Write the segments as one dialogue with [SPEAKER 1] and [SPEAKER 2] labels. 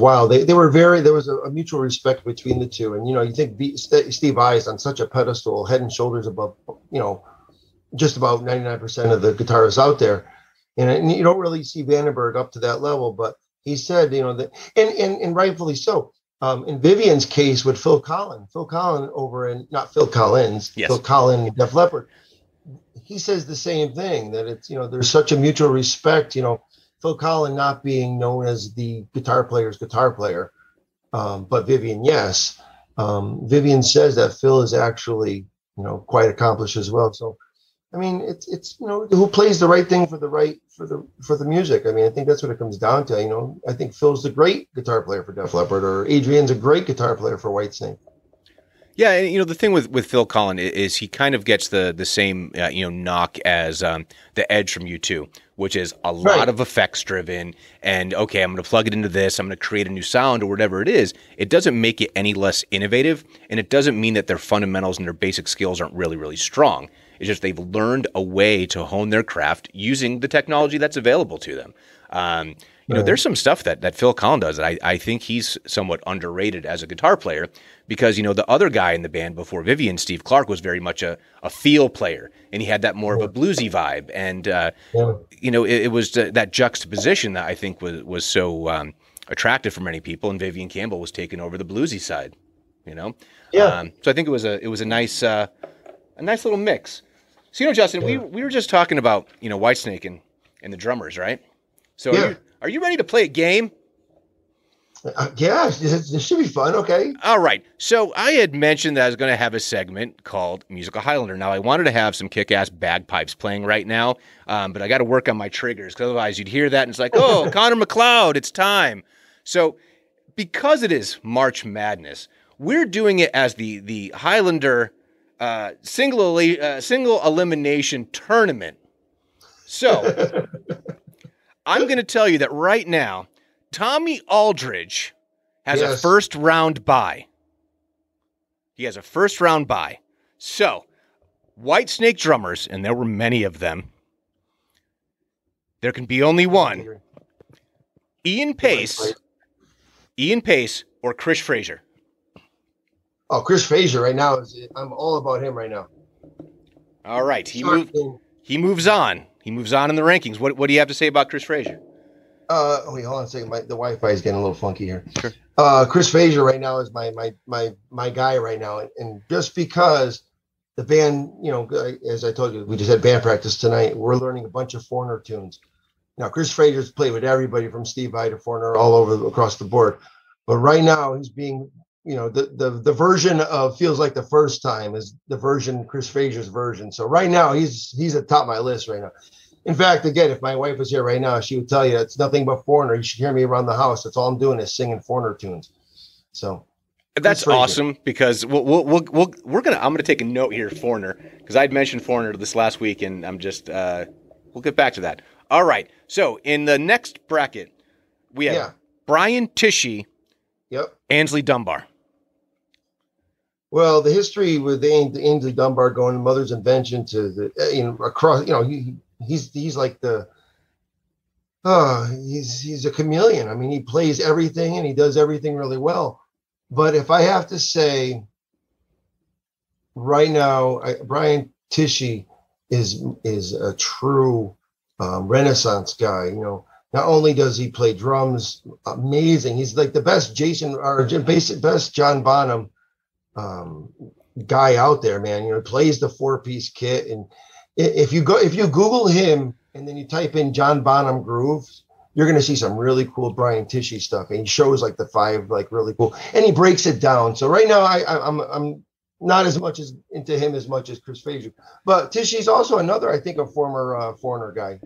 [SPEAKER 1] worthwhile. They they were very there was a, a mutual respect between the two, and you know you think B, Steve Vai is on such a pedestal, head and shoulders above you know just about ninety nine percent of the guitarists out there, and, and you don't really see Vandenberg up to that level. But he said you know that, and and, and rightfully so. Um, in Vivian's case with Phil Collen, Phil Collen over in not Phil Collins,
[SPEAKER 2] yes.
[SPEAKER 1] Phil Collen, Def Leppard, he says the same thing that it's you know there's such a mutual respect. You know, Phil Collen not being known as the guitar player's guitar player, um, but Vivian, yes. Um, Vivian says that Phil is actually you know quite accomplished as well. So, I mean, it's it's you know who plays the right thing for the right for the for the music. I mean, I think that's what it comes down to. You know, I think Phil's a great guitar player for Def Leppard, or Adrian's a great guitar player for Whitesnake.
[SPEAKER 2] Yeah, and you know the thing with, with Phil Collen is he kind of gets the the same uh, you know knock as um, the Edge from U2, which is a lot
[SPEAKER 1] Right.
[SPEAKER 2] of effects driven. And okay, I'm going to plug it into this. I'm going to create a new sound or whatever it is. It doesn't make it any less innovative, and it doesn't mean that their fundamentals and their basic skills aren't really really strong. It's just they've learned a way to hone their craft using the technology that's available to them. Um, you know, there's some stuff that, that Phil Collen does that I, I think he's somewhat underrated as a guitar player because, you know, the other guy in the band before Vivian, Steve Clark, was very much a, a feel player and he had that more of a bluesy vibe. And, uh,
[SPEAKER 1] Yeah.
[SPEAKER 2] you know, it, it was th- that juxtaposition that I think was, was so um, attractive for many people. And Vivian Campbell was taking over the bluesy side, you know?
[SPEAKER 1] Yeah.
[SPEAKER 2] Um, so I think it was a, it was a nice, uh, a nice little mix. So, you know, Justin, we, we were just talking about, you know, Whitesnake and, and the drummers, right? So
[SPEAKER 1] Yeah.
[SPEAKER 2] are, you, are you ready to play a game?
[SPEAKER 1] Uh, yeah, this, this should be fun. Okay.
[SPEAKER 2] All right. So I had mentioned that I was going to have a segment called Musical Highlander. Now I wanted to have some kick-ass bagpipes playing right now, um, but I got to work on my triggers because otherwise you'd hear that and it's like, oh, Connor MacLeod, it's time. So because it is March Madness, we're doing it as the the Highlander uh, single uh, single elimination tournament. So I'm going to tell you that right now, Tommy Aldridge has a first round bye. He has a first round bye. So, Whitesnake drummers, and there were many of them. There can be only one Ian Paice, Ian Paice, or Chris Frazier.
[SPEAKER 1] Oh, Chris Frazier right now is I'm all about him right now.
[SPEAKER 2] All right. He,
[SPEAKER 1] Smart
[SPEAKER 2] move,
[SPEAKER 1] thing.
[SPEAKER 2] he moves on. He moves on in the rankings. What, what do you have to say about Chris Frazier?
[SPEAKER 1] Uh, wait, hold on a second. My, the Wi-Fi is getting a little funky here.
[SPEAKER 2] Sure.
[SPEAKER 1] Uh, Chris Frazier right now is my my my my guy right now, and just because the band, you know, as I told you, we just had band practice tonight. We're learning a bunch of foreigner tunes. Now, Chris Frazier's played with everybody from Steve Vai to foreigner all over across the board, but right now he's being, you know, the the the version of feels like the first time is the version Chris Frazier's version. So right now he's he's at the top of my list right now. In fact, again, if my wife was here right now, she would tell you it's nothing but foreigner. You should hear me around the house. That's all I'm doing is singing foreigner tunes. So
[SPEAKER 2] That's awesome because we'll, we'll, we'll, we'll, we're gonna. I'm gonna take a note here, foreigner, because I'd mentioned foreigner this last week, and I'm just. Uh, we'll get back to that. All right. So in the next bracket, we have
[SPEAKER 1] Yeah.
[SPEAKER 2] Brian Tichy,
[SPEAKER 1] yep.
[SPEAKER 2] Aynsley Dunbar.
[SPEAKER 1] Well, the history with Ain- Aynsley Dunbar going to Mother's Invention to the uh, across you know he he's he's like the uh he's he's a chameleon. I mean, he plays everything and he does everything really well. But if I have to say, right now, I, Brian Tichy is is a true um, Renaissance guy. You know, not only does he play drums amazing, he's like the best Jason or best John Bonham um, guy out there, man. You know, plays the four piece kit, and if you go if you Google him and then you type in John Bonham grooves, you're gonna see some really cool Brian Tichy stuff, and he shows like the five like really cool, and he breaks it down. So right now, I, I I'm I'm not as much as into him as much as Chris Frazier, but Tichy's also another I think a former uh, foreigner guy.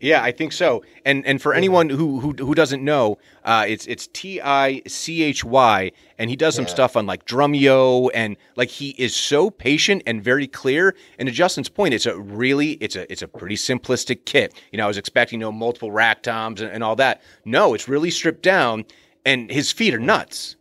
[SPEAKER 2] Yeah, I think so. And and for
[SPEAKER 1] Yeah.
[SPEAKER 2] anyone who who, who doesn't know, uh, it's it's T I C H Y, and he does some
[SPEAKER 1] Yeah.
[SPEAKER 2] stuff on like Drumeo, and like he is so patient and very clear. And to Justin's point, it's a really it's a it's a pretty simplistic kit. You know, I was expecting you know multiple rack toms and, and all that. No, it's really stripped down, and his feet are nuts.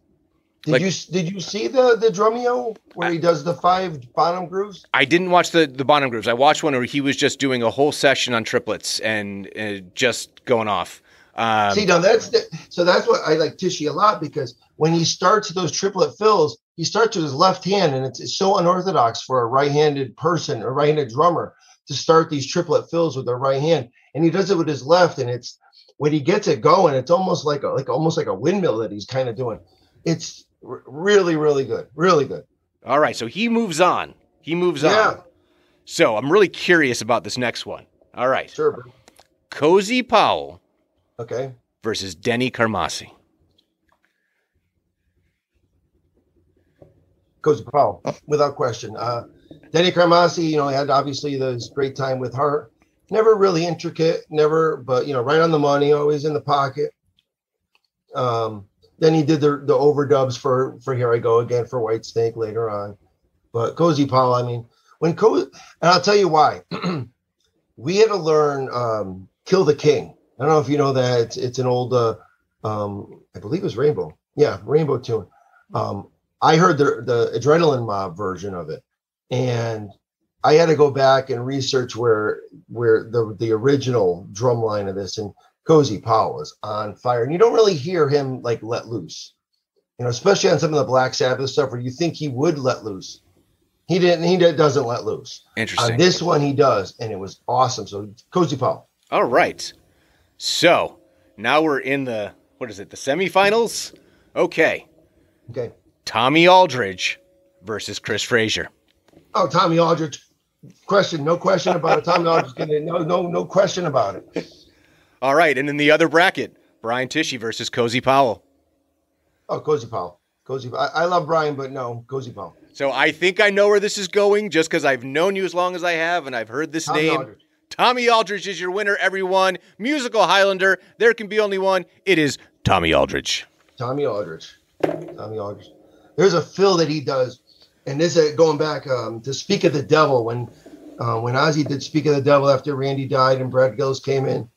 [SPEAKER 1] Did
[SPEAKER 2] Like-
[SPEAKER 1] you did you see the the Drumeo where he does the five Bonham grooves?
[SPEAKER 2] I didn't watch the the Bonham grooves. I watched one where he was just doing a whole session on triplets and uh, just going off. Um,
[SPEAKER 1] See, now that's the, so that's what I like Tichy a lot because when he starts those triplet fills, he starts with his left hand, and it's, it's so unorthodox for a right-handed person, a right-handed drummer, to start these triplet fills with their right hand, and he does it with his left, and it's when he gets it going, it's almost like a like almost like a windmill that he's kind of doing. It's r- really, really good, really good.
[SPEAKER 2] all right, so he moves on. He moves
[SPEAKER 1] Yeah.
[SPEAKER 2] on. So I'm really curious about this next one. All right,
[SPEAKER 1] Sure. bro.
[SPEAKER 2] Cozy Powell
[SPEAKER 1] Okay.
[SPEAKER 2] versus Denny Carmassi.
[SPEAKER 1] Cozy Powell, without question. Uh, Denny Carmassi, you know, had obviously this great time with Heart. Never really intricate, never, but you know, right on the money, always in the pocket. Um, then he did the the overdubs for for Here I Go Again for Whitesnake later on. But Cozy Powell, I mean, when Cozy, and I'll tell you why. we had to learn um, Kill the King. I don't know if you know that. It's, it's an old, uh, um, I believe it was Rainbow. Yeah, Rainbow tune. Um, I heard the the Adrenaline Mob version of it, and I had to go back and research where where the the original drum line of this and Cozy Powell is on fire, and you don't really hear him like let loose, you know, especially on some of the Black Sabbath stuff where you think he would let loose. He didn't. He doesn't let loose.
[SPEAKER 2] Interesting.
[SPEAKER 1] On this one, he does, and it was awesome. So Cozy Powell.
[SPEAKER 2] All right. So now we're in the what is it? The semifinals. Okay.
[SPEAKER 1] Okay.
[SPEAKER 2] Tommy Aldridge versus Chris Frazier.
[SPEAKER 1] Oh, Tommy Aldridge. Question, no question about it. Tommy Aldridge no no no question about it.
[SPEAKER 2] All right, and in the other bracket, Brian Tichy versus Cozy Powell.
[SPEAKER 1] Oh, Cozy Powell. Cozy. I, I love Brian, but no, Cozy Powell.
[SPEAKER 2] So I think I know where this is going just because I've known you as long as I have and I've heard this name.
[SPEAKER 1] Aldridge.
[SPEAKER 2] Tommy Aldridge is your winner, everyone. Musical Highlander. There can be only one. It is Tommy Aldridge.
[SPEAKER 1] Tommy Aldridge. Tommy Aldridge. There's a fill that he does, and this is going back um, to Speak of the Devil when uh, when Ozzy did Speak of the Devil after Randy died and Brad Gillis came in,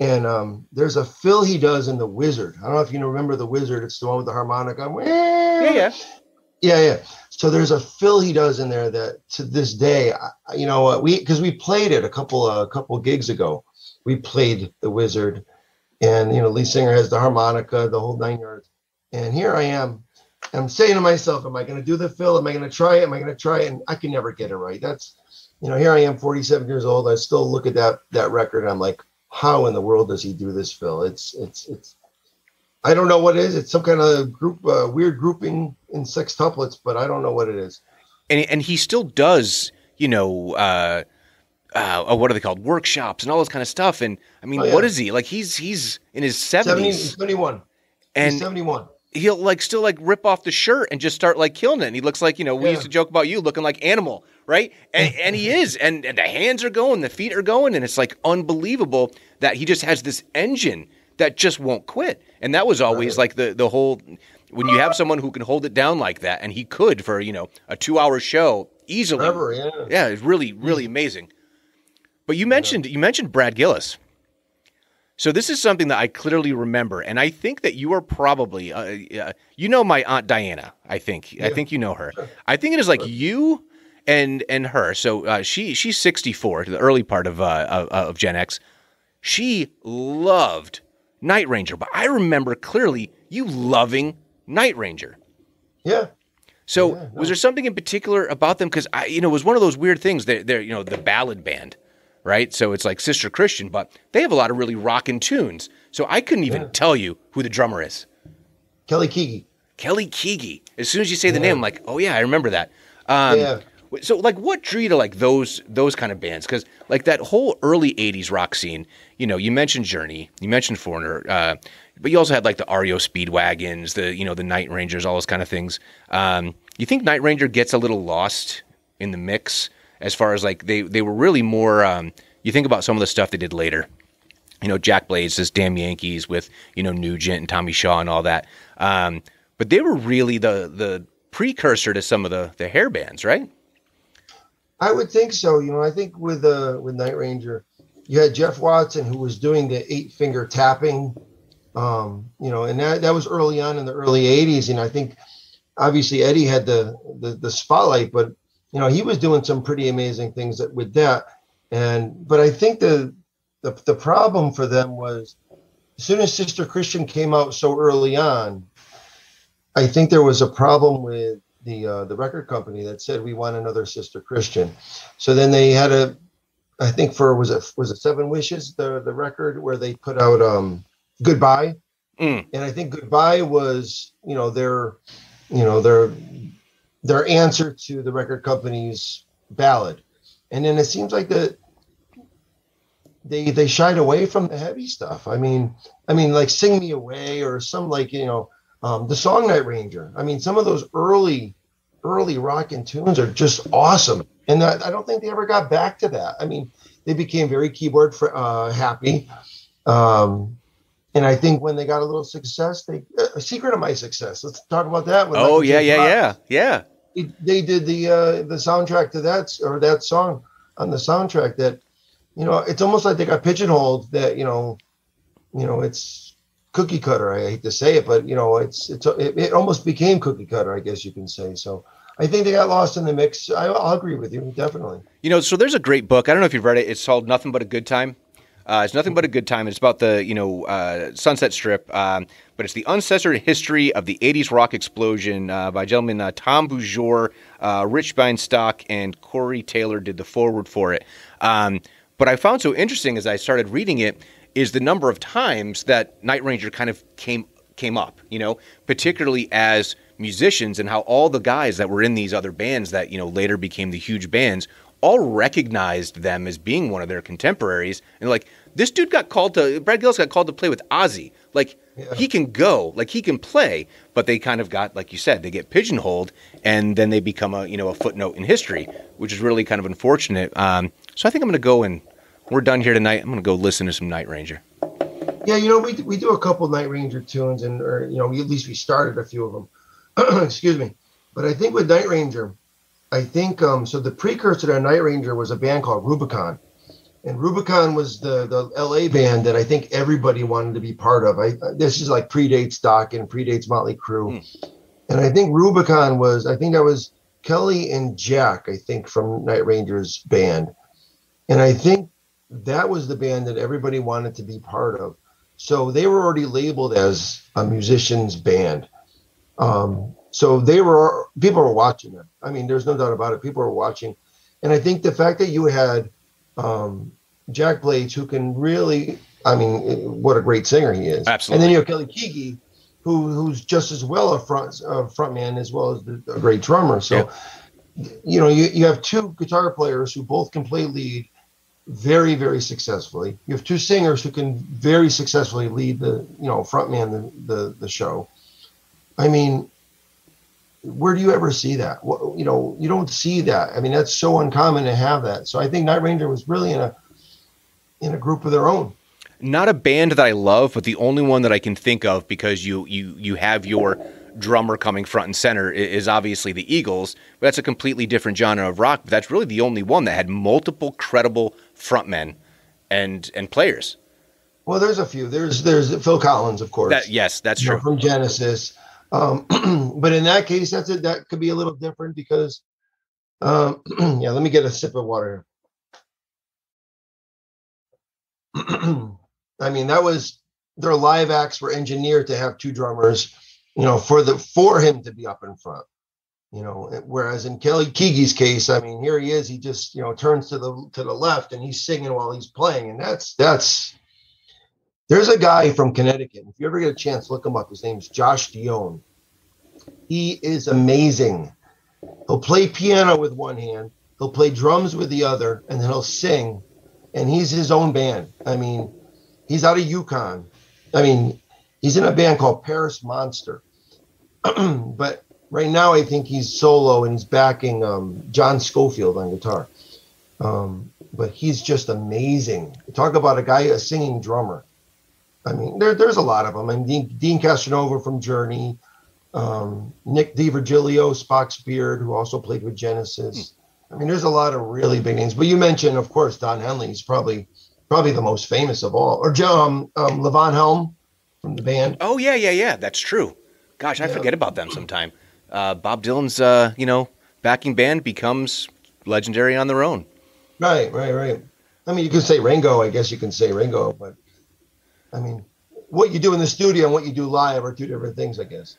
[SPEAKER 1] and um, there's a fill he does in the Wizard. I don't know if you remember the Wizard. It's the one with the harmonica.
[SPEAKER 2] Yeah, yeah.
[SPEAKER 1] Yeah, yeah. So there's a fill he does in there that to this day, I- you know, uh, we because we played it a couple a couple gigs ago. We played the Wizard, and you know, Lee singer has the harmonica, the whole nine yards. And here I am. I'm saying to myself, "Am I going to do the fill? Am I going to try it? Am I going to try it?" And I can never get it right. That's, you know, here I am, 47 years old. I still look at that that record. And I'm like, how in the world does he do this fill? It's it's it's I don't know what it is. It's some kind of group, uh, weird grouping in sextuplets, but I don't know what it is.
[SPEAKER 2] And and he still does, you know, uh uh, what are they called? Workshops and all this kind of stuff. And I mean,
[SPEAKER 1] Oh, yeah.
[SPEAKER 2] what is he like? He's he's in his
[SPEAKER 1] 70,
[SPEAKER 2] seventies,
[SPEAKER 1] 71.
[SPEAKER 2] and
[SPEAKER 1] He's 71.
[SPEAKER 2] He'll like still like rip off the shirt and just start like killing it. And he looks like you know we
[SPEAKER 1] Yeah.
[SPEAKER 2] used to joke about you looking like animal, right? And and he is, and and the hands are going, the feet are going, and it's like unbelievable that he just has this engine that just won't quit. And that was always like the the whole when you have someone who can hold it down like that, and he could for you know a two hour show easily.
[SPEAKER 1] Forever, yeah.
[SPEAKER 2] Yeah, it's really really hmm. amazing. But you mentioned you mentioned Brad Gillis. So this is something that I clearly remember, and I think that you are probably, uh, uh, you know, my aunt Diana. I think, I think you know her. I think it is like you and and her. So uh, she she's sixty four, the early part of uh, of, of Gen X. She loved Night Ranger, but I remember clearly you loving Night Ranger.
[SPEAKER 1] Yeah.
[SPEAKER 2] So
[SPEAKER 1] Yeah,
[SPEAKER 2] was there something in particular about them? Because I, you know, it was one of those weird things. They're, they're, you know, the ballad band, right? So it's like Sister Christian, but they have a lot of really rockin' tunes. So I couldn't even tell you who the drummer is.
[SPEAKER 1] Kelly Keagy.
[SPEAKER 2] Kelly Keagy. As soon as you say the name, I'm like, oh yeah, I remember that. Um,
[SPEAKER 1] Yeah.
[SPEAKER 2] So like, what drew you to like those those kind of bands? Because like that whole early '80s rock scene. You know, you mentioned Journey, you mentioned Foreigner, uh, but you also had like the REO Speedwagons, the you know the Night Rangers, all those kind of things. Um, you think Night Ranger gets a little lost in the mix as far as like they they were really more. Um, you think about some of the stuff they did later you know, Jack Blades' this Damn Yankees with, you know, Nugent and Tommy Shaw and all that. Um, but they were really the the precursor to some of the the hair bands, right?
[SPEAKER 1] I would think so. You know, I think with uh with Night Ranger, you had Jeff Watson who was doing the eight finger tapping. Um, you know, and that that was early on in the early '80s, and I think obviously Eddie had the the, the spotlight, but you know he was doing some pretty amazing things that, with that. And but I think the the the problem for them was as soon as Sister Christian came out so early on, I think there was a problem with the uh, the record company that said we want another Sister Christian. So then they had a, I think for was it was it Seven Wishes the the record where they put out um Goodbye,
[SPEAKER 2] Mm.
[SPEAKER 1] and I think Goodbye was you know their you know their their answer to the record company's ballad, and then it seems like the they they shied away from the heavy stuff. I mean, I mean, like "Sing Me Away" or some like you know um, the song "Night Ranger." I mean, some of those early early rockin' tunes are just awesome, and I, I don't think they ever got back to that. I mean, they became very keyboard fr- uh, happy, um, and I think when they got a little success, they uh, a secret of my success. Let's talk about that. with
[SPEAKER 2] Oh yeah, yeah,
[SPEAKER 1] Fox
[SPEAKER 2] yeah, yeah.
[SPEAKER 1] it- they did the uh, the soundtrack to that or that song on the soundtrack that you know it's almost like they got pigeonholed that you know you know it's cookie cutter i hate to say it but you know it's it's it, it almost became cookie cutter i guess you can say so i think they got lost in the mix I, i'll agree with you definitely
[SPEAKER 2] You know, so there's a great book. I don't know if you've read it. It's called Nothing But a Good Time. Uh, it's nothing but a good time. It's about the you know uh, Sunset Strip, um, but it's the uncensored history of the '80s rock explosion uh, by gentlemen uh, Tom Beaujour, uh, Rich Bienstock, and Corey Taylor did the forward for it. Um, but I found so interesting as I started reading it is the number of times that Night Ranger kind of came came up. You know, particularly as musicians and how all the guys that were in these other bands that you know later became the huge bands all recognized them as being one of their contemporaries and like this dude got called to Brad Gillis got called to play with Ozzy. Like
[SPEAKER 1] Yeah.
[SPEAKER 2] he can go like he can play but they kind of got like you said they get pigeonholed and then they become a you know a footnote in history which is really kind of unfortunate. Um, so I think I'm gonna go and we're done here tonight. I'm gonna go listen to some Night Ranger.
[SPEAKER 1] Yeah you know we, we do a couple night ranger tunes and or you know we, at least we started a few of them excuse me. But i think with night ranger i think um so the precursor to night ranger was a band called rubicon and Rubicon was the the LA band that I think everybody wanted to be part of. I this is like predates Doc and predates Motley Crue, and I think Rubicon was I think that was Kelly and Jack I think from Night Rangers band, and I think that was the band that everybody wanted to be part of. So they were already labeled as a musician's band. Um, so they were people were watching them. I mean, there's no doubt about it. People were watching, and I think the fact that you had um, Jack Blades, who can really, I mean, what a great singer he is.
[SPEAKER 2] Absolutely.
[SPEAKER 1] And then you have Kelly Keagy, who who's just as well a front uh, front man as well as the, a great drummer. So, you know, you, you have two guitar players who both can play lead very very successfully. You have two singers who can very successfully lead the you know front man the the, the show. I mean, where do you ever see that? What, you know, you don't see that. I mean, that's so uncommon to have that. So I think Night Ranger was really in a in a group of their own.
[SPEAKER 2] not a band that I love, but the only one that I can think of because you you you have your drummer coming front and center is obviously the Eagles, but that's a completely different genre of rock. But that's really the only one that had multiple credible frontmen and and players.
[SPEAKER 1] Well, there's a few. There's there's Phil Collins, of course.
[SPEAKER 2] That yes, that's true.
[SPEAKER 1] from Genesis. Um, but in that case, that's it. That could be a little different because, um, yeah. Let me get a sip of water. here. I mean, that was their live acts were engineered to have two drummers, you know, for the for him to be up in front. You know, whereas in Kelly Keagy's case, I mean, here he is. He just you know turns to the to the left and he's singing while he's playing, and that's that's there's a guy from Connecticut. If you ever get a chance, look him up. His name's Josh Dion. He is amazing. He'll play piano with one hand, he'll play drums with the other, and then he'll sing. And he's his own band. I mean, he's out of UConn. I mean, he's in a band called Paris Monster. but right now, I think he's solo and he's backing um, John Scofield on guitar. Um, but he's just amazing. Talk about a guy, a singing drummer. I mean, there, there's a lot of them. I mean, Dean, Dean from Journey, um, Nick D'Virgilio, Spock's Beard, who also played with Genesis. I mean, there's a lot of really big names. But you mentioned, of course, Don Henley. He's probably probably the most famous of all. Or um, um, Levon Helm from the band.
[SPEAKER 2] Oh yeah, yeah, yeah. That's true. Gosh, I
[SPEAKER 1] Yeah.
[SPEAKER 2] forget about them sometime. Uh, Bob Dylan's uh, you know backing band becomes legendary on their own.
[SPEAKER 1] Right, right, right. I mean, you can say Ringo. I guess you can say Ringo, but I mean, what you do in the studio and what you do live are two different things, I guess.